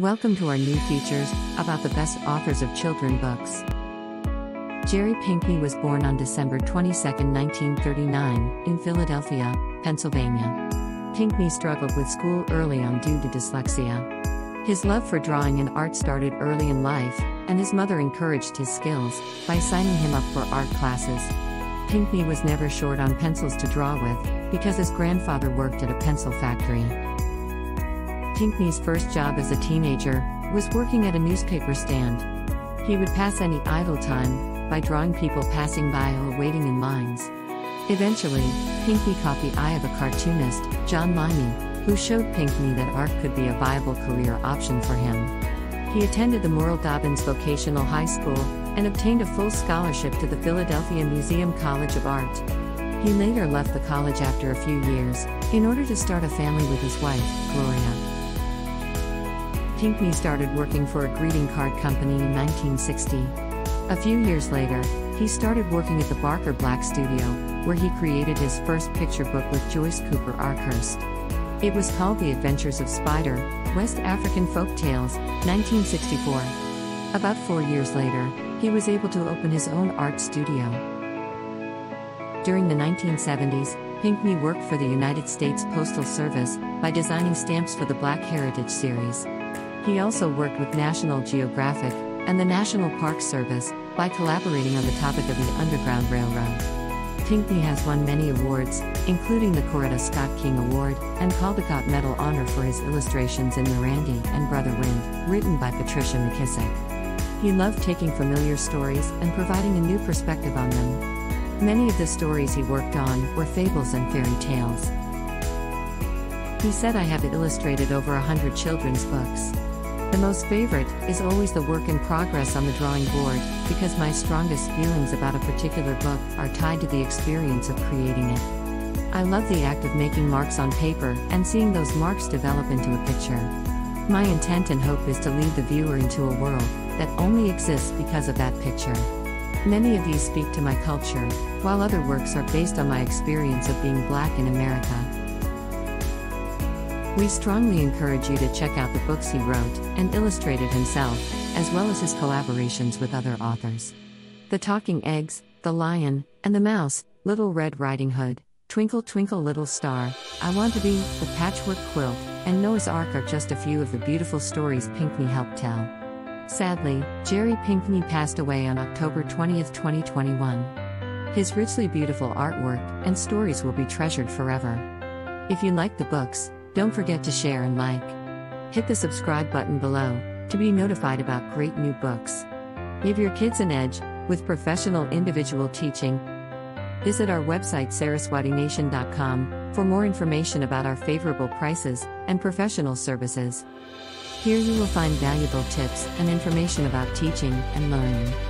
Welcome to our new features about the best authors of children books. Jerry Pinkney was born on December 22, 1939, in Philadelphia, Pennsylvania. Pinkney struggled with school early on due to dyslexia. His love for drawing and art started early in life, and his mother encouraged his skills by signing him up for art classes. Pinkney was never short on pencils to draw with, because his grandfather worked at a pencil factory. Pinkney's first job as a teenager was working at a newspaper stand. He would pass any idle time by drawing people passing by or waiting in lines. Eventually, Pinkney caught the eye of a cartoonist, John Liney, who showed Pinkney that art could be a viable career option for him. He attended the Murrell Dobbins Vocational High School and obtained a full scholarship to the Philadelphia Museum College of Art. He later left the college after a few years in order to start a family with his wife, Gloria. Pinkney started working for a greeting card company in 1960. A few years later, he started working at the Barker Black Studio, where he created his first picture book with Joyce Cooper Arkhurst. It was called The Adventures of Spider, West African Folk Tales, 1964. About four years later, he was able to open his own art studio. During the 1970s, Pinkney worked for the United States Postal Service by designing stamps for the Black Heritage series. He also worked with National Geographic and the National Park Service by collaborating on the topic of the Underground Railroad. Pinkney has won many awards, including the Coretta Scott King Award and Caldecott Medal honor for his illustrations in Mirandy and Brother Wind, written by Patricia McKissack. He loved taking familiar stories and providing a new perspective on them. Many of the stories he worked on were fables and fairy tales. He said I have illustrated over a hundred children's books. The most favorite is always the work in progress on the drawing board, because my strongest feelings about a particular book are tied to the experience of creating it. I love the act of making marks on paper and seeing those marks develop into a picture. My intent and hope is to lead the viewer into a world that only exists because of that picture. Many of these speak to my culture, while other works are based on my experience of being black in America. We strongly encourage you to check out the books he wrote and illustrated himself, as well as his collaborations with other authors. The Talking Eggs, The Lion, and the Mouse, Little Red Riding Hood, Twinkle Twinkle Little Star, I Want to Be, The Patchwork Quilt, and Noah's Ark are just a few of the beautiful stories Pinkney helped tell. Sadly, Jerry Pinkney passed away on October 20, 2021. His richly beautiful artwork and stories will be treasured forever. If you like the books, don't forget to share and like. Hit the subscribe button below to be notified about great new books. Give your kids an edge with professional individual teaching. Visit our website saraswatination.com for more information about our favorable prices and professional services. Here you will find valuable tips and information about teaching and learning.